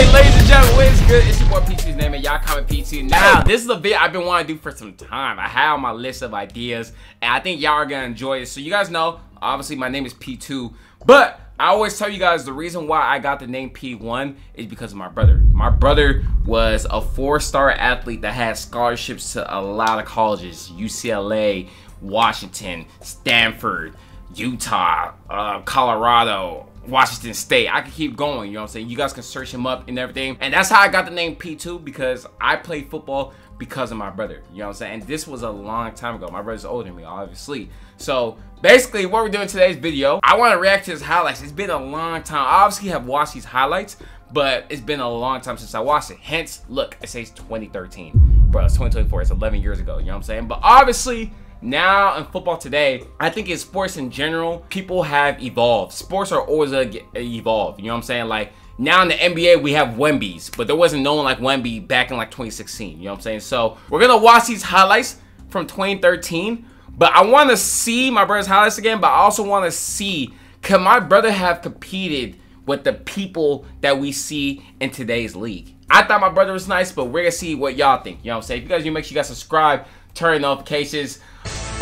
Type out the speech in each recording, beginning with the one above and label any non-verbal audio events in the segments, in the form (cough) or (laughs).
Alright, ladies and gentlemen, what is good? It's your boy P2's name and y'all comment P2. Now, this is a video I've been wanting to do for some time. I have on my list of ideas and I think y'all are gonna enjoy it. So you guys know, obviously my name is P2, but I always tell you guys the reason why I got the name P1 is because of my brother. My brother was a four-star athlete that had scholarships to a lot of colleges, UCLA, Washington, Stanford, Utah, uh, Colorado, Washington State. I can keep going, you know what I'm saying? You guys can search him up and everything. And that's how I got the name P2 because I played football because of my brother. You know what I'm saying? And this was a long time ago. My brother's older than me, obviously. So basically what we're doing today's video, I want to react to his highlights. It's been a long time. I obviously have watched these highlights, but it's been a long time since I watched it. Hence, look, it says 2013. Bro, it's 2024. It's 11 years ago. You know what I'm saying? But obviously, now in football today, I think in sports in general, people have evolved. Sports are always uh, evolved. You know what I'm saying? Like now in the NBA, we have Wemby's, but there wasn't no one like Wemby back in like 2016. You know what I'm saying? So we're gonna watch these highlights from 2013. But I want to see my brother's highlights again. But I also want to see can my brother have competed with the people that we see in today's league? I thought my brother was nice, but we're gonna see what y'all think. You know what I'm saying? If you guys, you make sure you guys subscribe, turn notifications.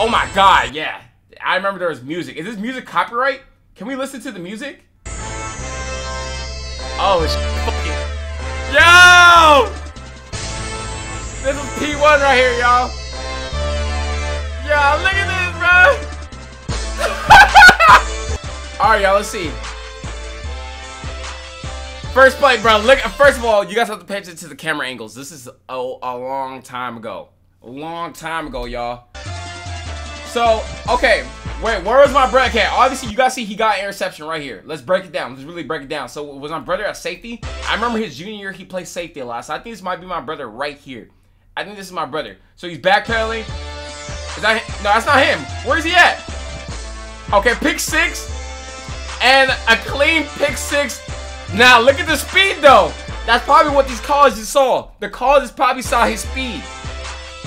Oh my god, yeah. I remember there was music. Is this music copyright? Can we listen to the music? Oh, it's fucking. Yo! This is P1 right here, y'all. Yo, look at this, bro. (laughs) Alright, y'all, let's see. First play, bro. Look, first of all, you guys have to pay attention to the camera angles. This is a, a long time ago. A long time ago, y'all. So, okay. Wait, where was my brother? Okay, obviously you guys see he got interception right here. Let's break it down. Let's really break it down. So was my brother at safety? I remember his junior year he played safety a lot. So I think this might be my brother right here. I think this is my brother. So he's backpedaling. Is that him? No, that's not him. Where is he at? Okay, pick six. And a clean pick six. Now look at the speed though. That's probably what these colleges saw. The colleges probably saw his speed.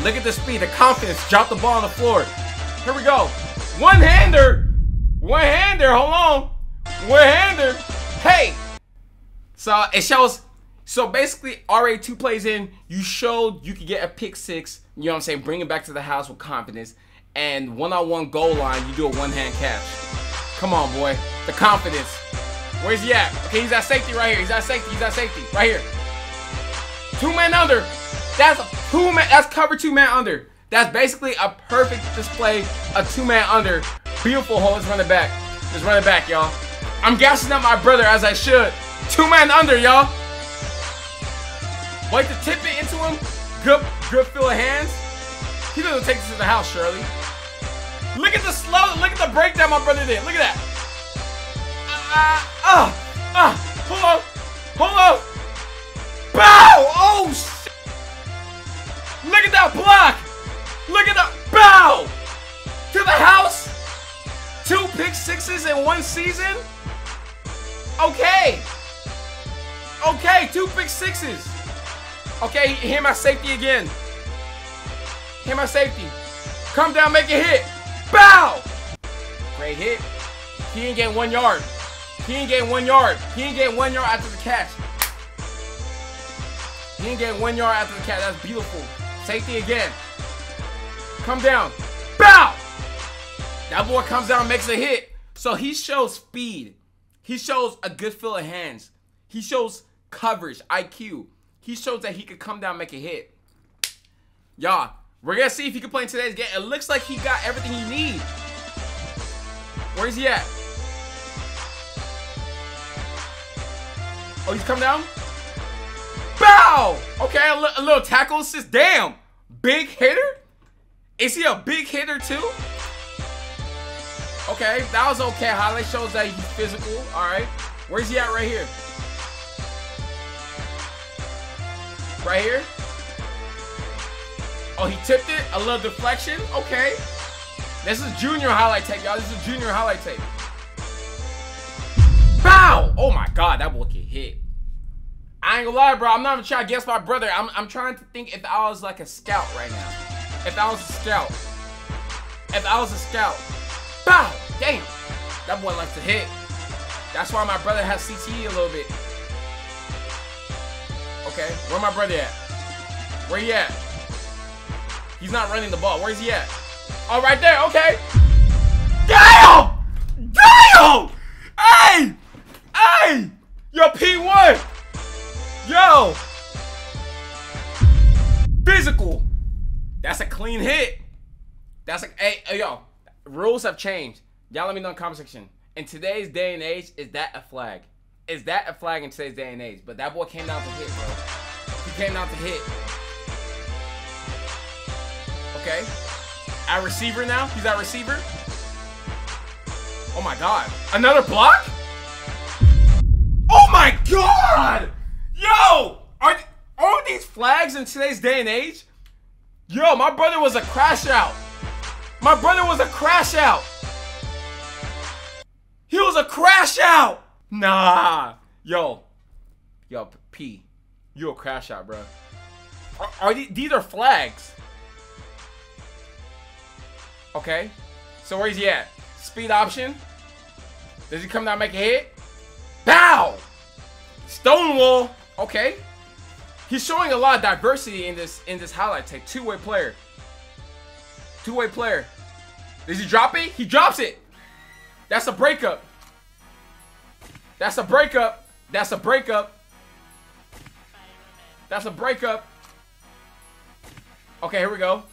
Look at the speed, the confidence. Drop the ball on the floor. Here we go. One-hander. One-hander. Hold on. One-hander. Hey. So it shows. So basically, RA two plays in, you showed you could get a pick six. You know what I'm saying? Bring it back to the house with confidence. And one-on-one goal line, you do a one-hand catch. Come on, boy. The confidence. Where's he at? Okay, he's at safety right here. He's at safety. He's at safety right here. Two men under. That's a two man. That's cover two man under. That's basically a perfect display, a two-man under. Beautiful hole. Let's run it back. Run it back, y'all. I'm gassing up my brother as I should. Two-man under, y'all. Wait to tip it into him. Good, good feel of hands. He doesn't take this to the house, Shirley. Look at the slow, look at the breakdown my brother did. Look at that. Ah, uh, ah, uh. Uh, hold on. Hold. Bow! Oh, shit. Look at that block. Look at the bow to the house. Two pick sixes in one season. Okay. Okay, two pick sixes. Okay, hit my safety again. Hit my safety. Come down, make a hit. Bow. Great hit. He ain't getting one yard. He ain't getting one yard. He ain't getting one yard after the catch. He ain't getting one yard after the catch. That's beautiful. Safety again. Come down. Bow! That boy comes down makes a hit. So he shows speed. He shows a good feel of hands. He shows coverage, IQ. He shows that he could come down make a hit. Y'all, we're to see if he can play in today's game. It looks like he got everything he needs. Where's he at? Oh, he's come down? Bow! Okay, a, a little tackle assist. Damn! Big hitter? Is he a big hitter too? Okay, that was okay. Highlight shows that he's physical. All right. Where's he at right here? Right here? Oh, he tipped it. A little deflection. Okay. This is junior highlight tape, y'all. This is junior highlight tape. Bow! Oh my god, that will get hit. I ain't gonna lie, bro. I'm not even trying to guess my brother. I'm, I'm trying to think if I was like a scout right now. If I was a scout. If I was a scout. Bow! Damn! That boy likes to hit. That's why my brother has CTE a little bit. Okay, where my brother at? Where he at? He's not running the ball. Where's he at? Oh, right there. Okay. Damn! Damn! Hey! Hey! Yo, P1! Yo! Physical. That's a clean hit. That's like, hey, hey, yo, rules have changed. Y'all let me know in the comment section. In today's day and age, is that a flag? Is that a flag in today's day and age? But that boy came down to hit, bro. He came down to hit. Okay. Our receiver now. He's our receiver. Oh my god. Another block? Oh my god! Yo! Are, are these flags in today's day and age? Yo, my brother was a crash out. My brother was a crash out. He was a crash out. Nah. Yo. Yo, P. You a crash out, bro. Are, are these, these are flags. Okay. So where's he at? Speed option. Does he come down make a hit? Bow! Stonewall. Okay. He's showing a lot of diversity in this in this highlight tape. Two-way player. Two-way player. Does he drop it? He drops it. That's a breakup. That's a breakup. That's a breakup. That's a breakup. Okay, here we go.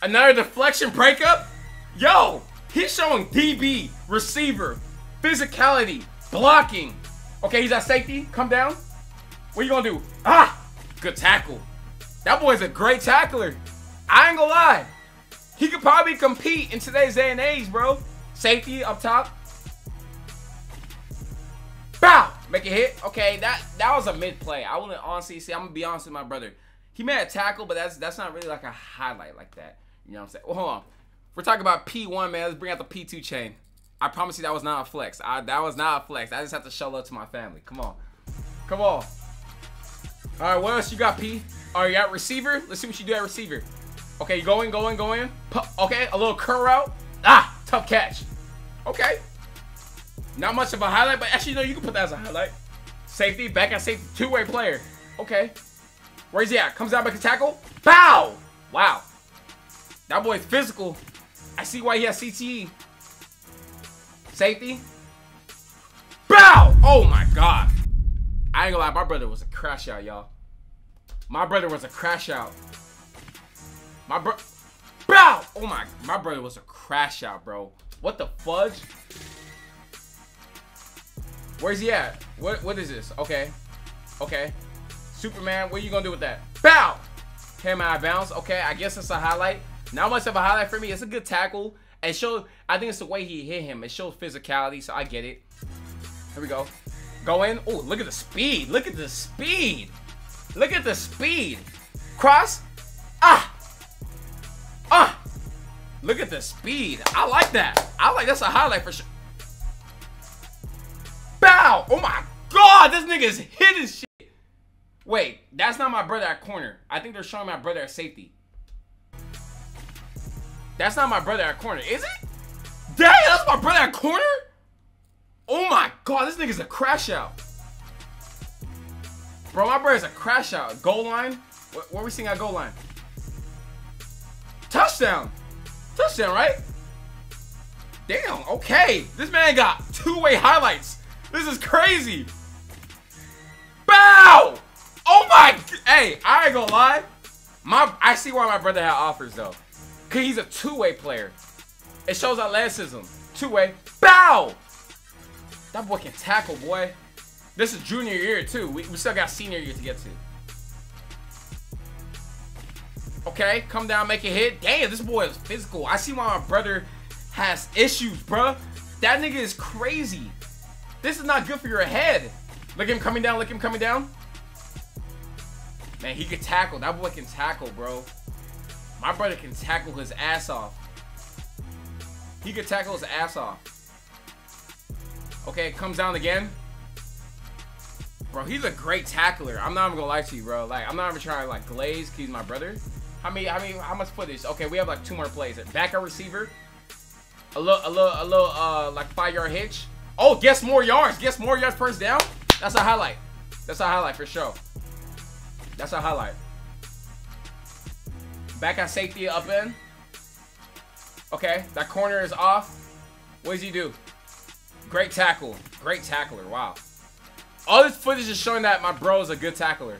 Another deflection breakup? Yo, he's showing DB, receiver, physicality, blocking. Okay, he's at safety. Come down. What you gonna do? Ah, good tackle. That boy's a great tackler. I ain't gonna lie. He could probably compete in today's day and age, bro. Safety up top. Bow! Make a hit. Okay, that that was a mid play. I wouldn't honestly say. I'm gonna be honest with my brother. He made a tackle, but that's that's not really like a highlight like that. You know what I'm saying? Well, hold on. We're talking about P1, man. Let's bring out the P2 chain. I promise you that was not a flex. I, that was not a flex. I just have to show love to my family. Come on. Come on. All right, what else you got, P? All right, you got receiver? Let's see what you do at receiver. Okay, going, going, going. Okay, a little curl route. Ah, tough catch. Okay. Not much of a highlight, but actually, no, you can put that as a highlight. Safety, back at safety, two-way player. Okay. Where's he at? Comes out, make a tackle. Bow! Wow. That boy's physical. I see why he has CTE. Safety. Bow! Oh my god. I ain't gonna lie, my brother was a crash out, y'all. My brother was a crash out. My bro Bow! Oh my my brother was a crash out, bro. What the fudge? Where's he at? What what is this? Okay. Okay. Superman, what are you gonna do with that? Bow! Came out of bounds. Okay, I guess it's a highlight. Not much of a highlight for me. It's a good tackle. It shows, I think it's the way he hit him. It shows physicality, so I get it. Here we go. Go in. Oh, look at the speed. Look at the speed. Look at the speed. Cross. Ah. Ah. Look at the speed. I like that. I like that's a highlight for sure. Bow. Oh my god, this nigga is hitting shit. Wait, that's not my brother at corner. I think they're showing my brother at safety. That's not my brother at corner, is it? Dang, that's my brother at corner? Oh my god, this nigga's a crash out. Bro, my brother's a crash out. Goal line? What, what are we seeing at goal line? Touchdown. Touchdown, right? Damn, okay. This man got two-way highlights. This is crazy. Bow! Oh my, hey, I ain't gonna lie. My, I see why my brother had offers though. Cause he's a two-way player. It shows athleticism. Two-way. Bow! That boy can tackle, boy. This is junior year too. We, we still got senior year to get to. Okay, come down, make a hit. Damn, this boy is physical. I see why my brother has issues, bruh. That nigga is crazy. This is not good for your head. Look at him coming down, look at him coming down. Man, he can tackle. That boy can tackle, bro. My brother can tackle his ass off. He can tackle his ass off. Okay, comes down again. Bro, he's a great tackler. I'm not even gonna lie to you, bro. Like, I'm not even trying to like glaze he's my brother. How many, how many, how much footage? Okay, we have like two more plays. Back Backer receiver. A little, a little, a little, uh, like five yard hitch. Oh, guess more yards. Guess more yards first down. That's a highlight. That's a highlight for sure. That's a highlight. Back at safety up in. Okay, that corner is off. What does he do? Great tackle. Great tackler. Wow. All this footage is showing that my bro is a good tackler.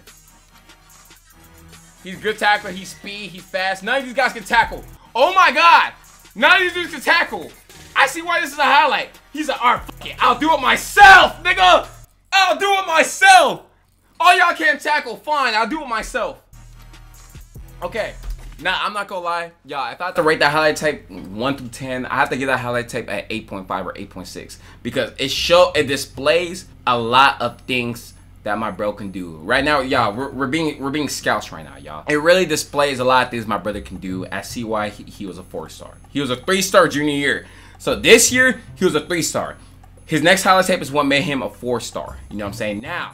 He's a good tackler. He's speed. He's fast. None of these guys can tackle. Oh my god. None of these dudes can tackle. I see why this is a highlight. He's like, alright, fuck it. I'll do it myself, nigga. I'll do it myself. All y'all can't tackle. Fine, I'll do it myself. Okay. Now, I'm not gonna lie. Y'all, if I have to rate that highlight tape 1 through 10, I have to give that highlight tape at 8.5 or 8.6. Because it show it displays a lot of things that my bro can do. Right now, y'all, we're, we're being we're being scouts right now, y'all. It really displays a lot of things my brother can do. I see why he, he was a four star. He was a three star junior year. So this year, he was a three star. His next highlight tape is what made him a four star. You know what I'm saying? Now,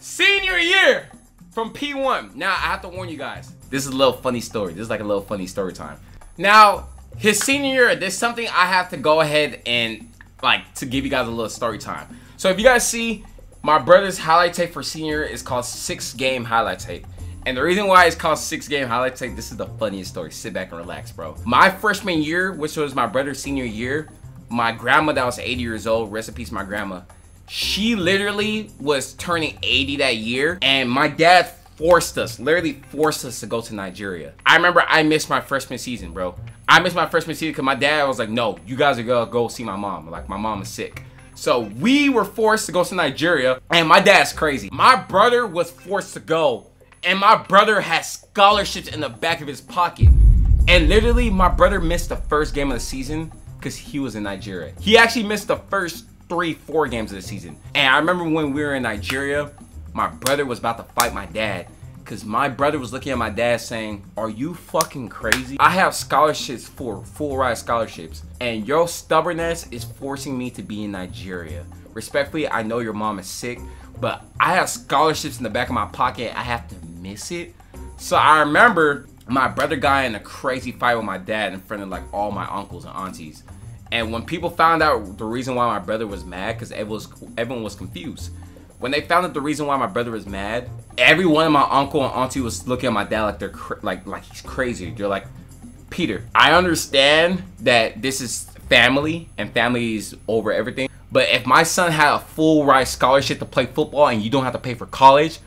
senior year from P1. Now, I have to warn you guys. This is a little funny story. This is like a little funny story time. Now, his senior year, there's something I have to go ahead and like to give you guys a little story time. So if you guys see, my brother's highlight tape for senior is called six game highlight tape. And the reason why it's called six game highlight tape, this is the funniest story. Sit back and relax, bro. My freshman year, which was my brother's senior year, my grandma that was 80 years old, rest in peace my grandma, she literally was turning 80 that year. And my dad forced us, literally forced us to go to Nigeria. I remember I missed my freshman season, bro. I missed my freshman season because my dad was like, no, you guys are gonna go see my mom. Like, my mom is sick. So we were forced to go to Nigeria, and my dad's crazy. My brother was forced to go, and my brother had scholarships in the back of his pocket. And literally, my brother missed the first game of the season because he was in Nigeria. He actually missed the first three, four games of the season. And I remember when we were in Nigeria, my brother was about to fight my dad because my brother was looking at my dad saying, Are you fucking crazy? I have scholarships for full ride scholarships, and your stubbornness is forcing me to be in Nigeria. Respectfully, I know your mom is sick, but I have scholarships in the back of my pocket. I have to miss it. So I remember my brother got in a crazy fight with my dad in front of like all my uncles and aunties. And when people found out the reason why my brother was mad, because everyone was, everyone was confused. When they found out the reason why my brother was mad, every one of my uncle and auntie was looking at my dad like they're like like he's crazy. They're like, Peter, I understand that this is family and family is over everything. But if my son had a full ride scholarship to play football and you don't have to pay for college,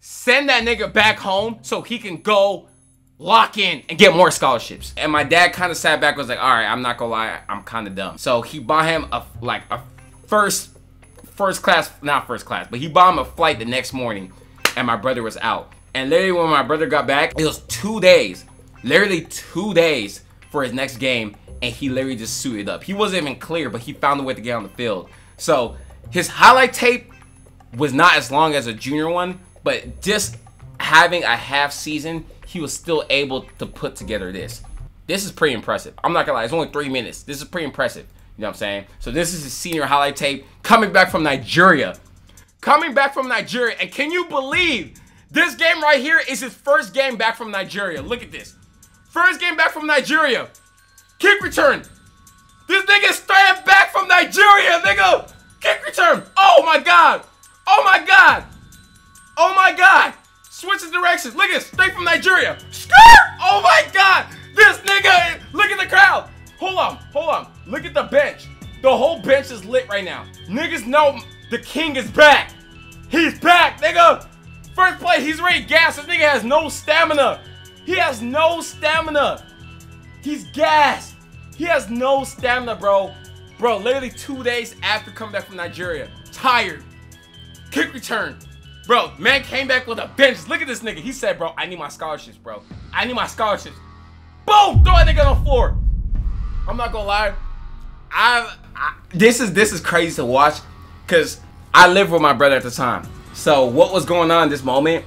send that nigga back home so he can go lock in and get more scholarships. And my dad kind of sat back was like, all right, I'm not gonna lie, I'm kind of dumb. So he bought him a like a first first class, not first class, but he bought him a flight the next morning and my brother was out. And literally when my brother got back, it was two days, literally two days for his next game and he literally just suited up. He wasn't even clear, but he found a way to get on the field. So his highlight tape was not as long as a junior one, but just having a half season, he was still able to put together this. This is pretty impressive. I'm not gonna lie, it's only three minutes. This is pretty impressive. You know what I'm saying? So this is his senior highlight tape coming back from Nigeria. Coming back from Nigeria. And can you believe this game right here is his first game back from Nigeria? Look at this. First game back from Nigeria. Kick return. This nigga straight back from Nigeria, nigga. Kick return. Oh my god. Oh my god. Oh my god. Switches directions. Look at this. Straight from Nigeria. Oh my god. This nigga. Look at the crowd. Hold on. Hold on. Look at the bench. The whole bench is lit right now. Niggas know the king is back. He's back, nigga. First play, he's ready gas. This nigga has no stamina. He has no stamina. He's gassed. He has no stamina, bro. Bro, literally two days after coming back from Nigeria. Tired. Kick return. Bro, man came back with a bench. Look at this nigga. He said, bro, I need my scholarships, bro. I need my scholarships. Boom! Throw that nigga on the floor. I'm not gonna lie. I, I this is this is crazy to watch because I lived with my brother at the time. So what was going on in this moment?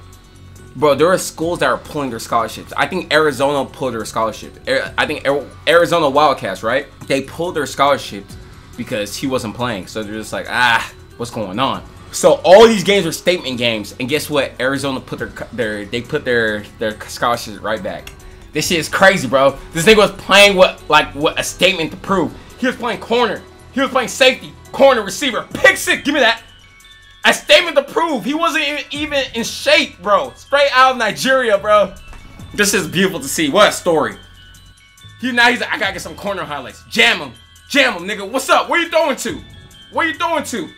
Bro, there are schools that are pulling their scholarships. I think Arizona pulled their scholarship. I think Arizona Wildcats, right? They pulled their scholarships because he wasn't playing. So they're just like, ah, what's going on? So all these games were statement games, and guess what? Arizona put their their they put their their scholarships right back. This shit is crazy, bro. This nigga was playing what like what a statement to prove. He was playing corner. He was playing safety, corner, receiver, pick six. Give me that. A statement to prove. He wasn't even in shape, bro. Straight out of Nigeria, bro. This is beautiful to see. What a story. He now he's like, I gotta get some corner highlights. Jam him. Jam him, nigga. What's up? Where you throwing to? Where you throwing to?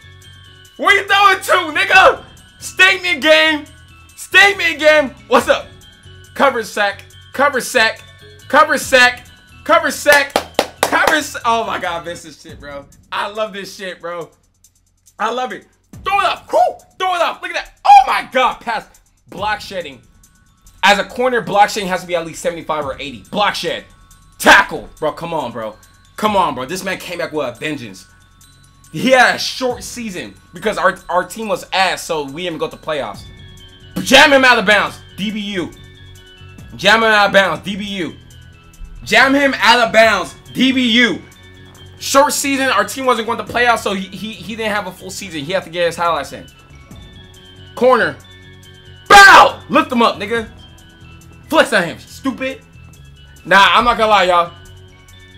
Where you throwing to, nigga? Statement game. Statement game. What's up? Cover sack. Cover sack. Cover sack. Cover sack. Cover sack. Oh my god, this is shit, bro. I love this shit, bro. I love it. Throw it up. Woo! Throw it up. Look at that. Oh my god, pass. Block shedding. As a corner, block shedding has to be at least 75 or 80. Block shed. Tackle. Bro, come on, bro. Come on, bro. This man came back with a vengeance. He had a short season because our, our team was ass, so we didn't go to playoffs. Jam him out of bounds. DBU. Jam him out of bounds. DBU. Jam him out of bounds. DBU. Short season, our team wasn't going to playoffs, so he, he, he didn't have a full season. He had to get his highlights in. Corner. Bow! Lift him up, nigga. Flex on him, stupid. Nah, I'm not gonna lie, y'all.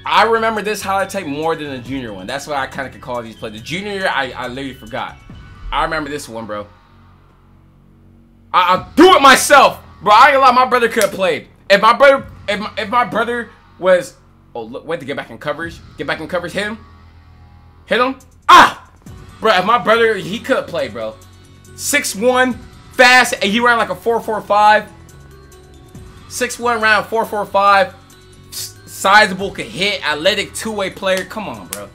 I remember this highlight tape more than the junior one. That's why I kind of could call these plays. The junior, I, I literally forgot. I remember this one, bro. I, will do it myself, bro. I ain't gonna lie, my brother could have played. If my brother, if my, if my brother was, oh look, wait to get back in coverage, get back in coverage, hit him, hit him, ah, bro. If my brother, he could have played, bro. Six one, fast, and he ran like a four four five. Six one round four four five sizable, could hit, athletic, two-way player. Come on, bro.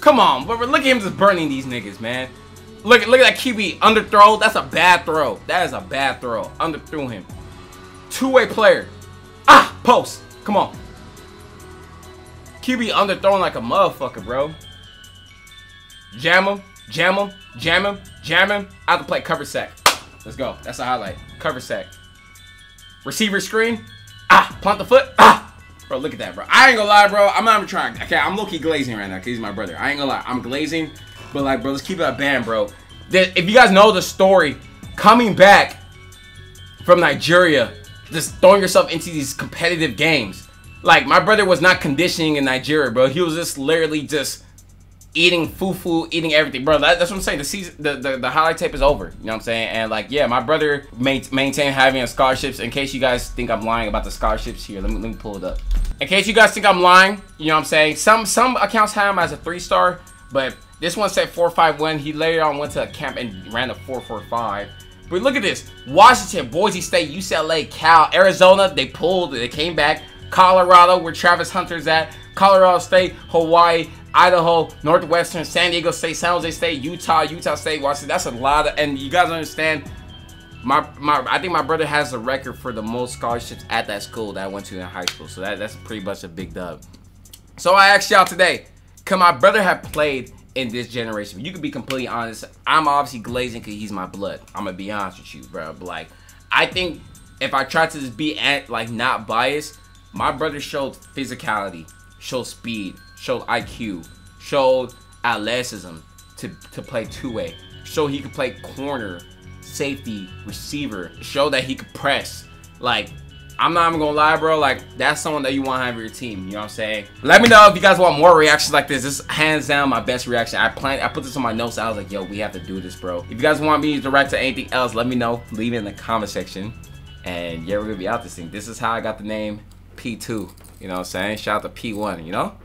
Come on, but look at him just burning these niggas, man. Look, look at that QB underthrow. That's a bad throw. That is a bad throw. Underthrew him. Two-way player. Ah, post. Come on. QB underthrown like a motherfucker, bro. Jam him, jam him, jam him, jam him. Out the play, cover sack. Let's go. That's a highlight. Cover sack. Receiver screen. Ah, punt the foot. Ah, Bro, look at that, bro. I ain't gonna lie, bro. I'm not even trying. Okay, I'm low-key glazing right now because he's my brother. I ain't gonna lie. I'm glazing. But, like, bro, let's keep it a band, bro. If you guys know the story, coming back from Nigeria, just throwing yourself into these competitive games. Like, my brother was not conditioning in Nigeria, bro. He was just literally just eating fufu, eating everything, bro. That, that's what I'm saying. The season, the, the the highlight tape is over. You know what I'm saying? And like, yeah, my brother maintain having scholarships. In case you guys think I'm lying about the scholarships, here, let me let me pull it up. In case you guys think I'm lying, you know what I'm saying? Some some accounts have him as a three star, but this one said four five one. He later on went to a camp and ran a four four five. But look at this: Washington, Boise State, UCLA, Cal, Arizona. They pulled. They came back. Colorado, where Travis Hunter's at. Colorado State, Hawaii, Idaho, Northwestern, San Diego State, San Jose State, Utah, Utah State, Washington. That's a lot of, and you guys understand. My, my, I think my brother has the record for the most scholarships at that school that I went to in high school. So that, that's pretty much a big dub. So I asked y'all today, can my brother have played in this generation? You can be completely honest. I'm obviously glazing because he's my blood. I'm gonna be honest with you, bro. But like, I think if I try to just be at, like not biased, my brother showed physicality, showed speed, showed IQ, showed athleticism to, to play two-way, showed he could play corner, safety, receiver, show that he could press. Like, I'm not even gonna lie, bro. Like, that's someone that you want to have your team. You know what I'm saying? Let me know if you guys want more reactions like this. This is hands down my best reaction. I plan. I put this on my notes. I was like, yo, we have to do this, bro. If you guys want me to direct to anything else, let me know. Leave it in the comment section. And yeah, we're gonna be out this thing. This is how I got the name P2. You know what I'm saying? Shout out to P1, you know?